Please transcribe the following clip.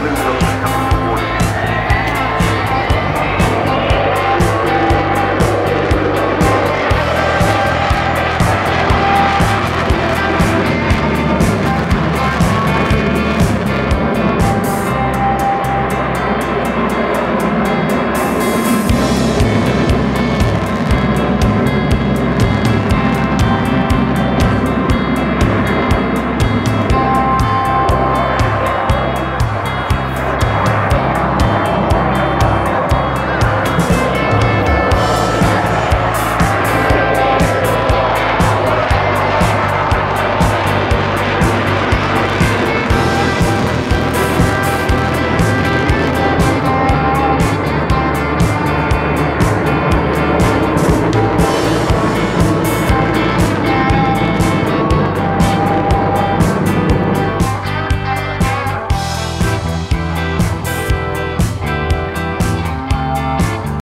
Blue